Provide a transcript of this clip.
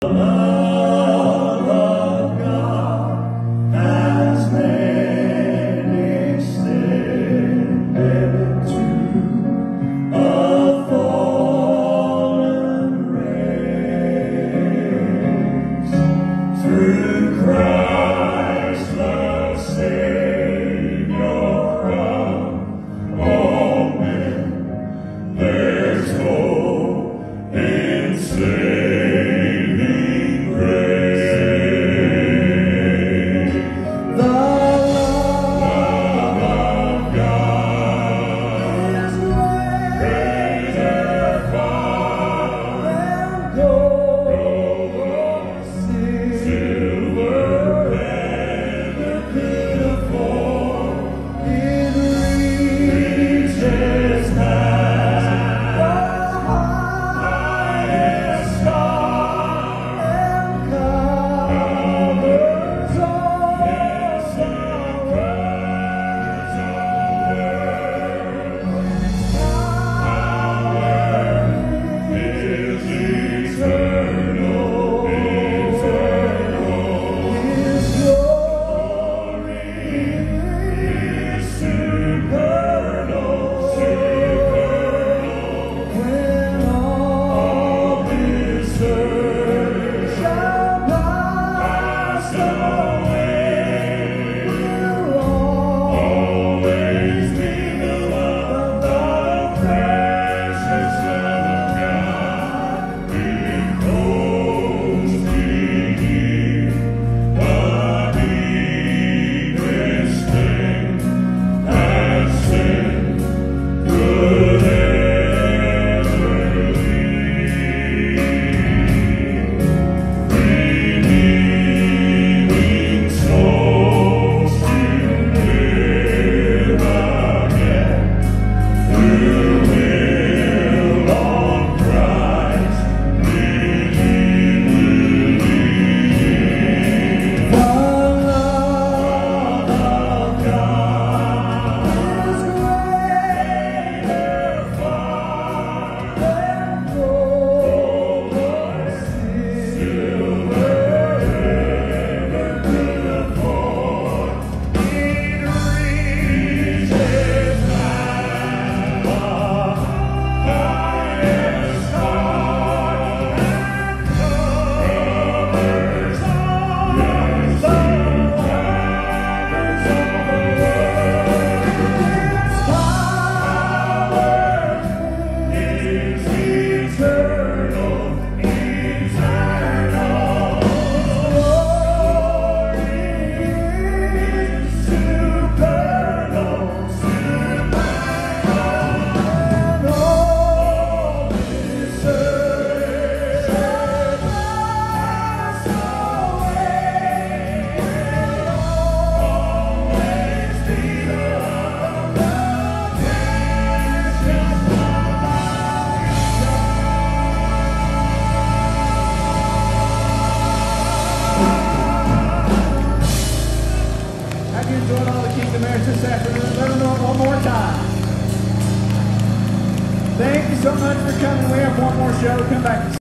Oh. This afternoon. Let them know one more time. Thank you so much for coming. We have one more show. Come back.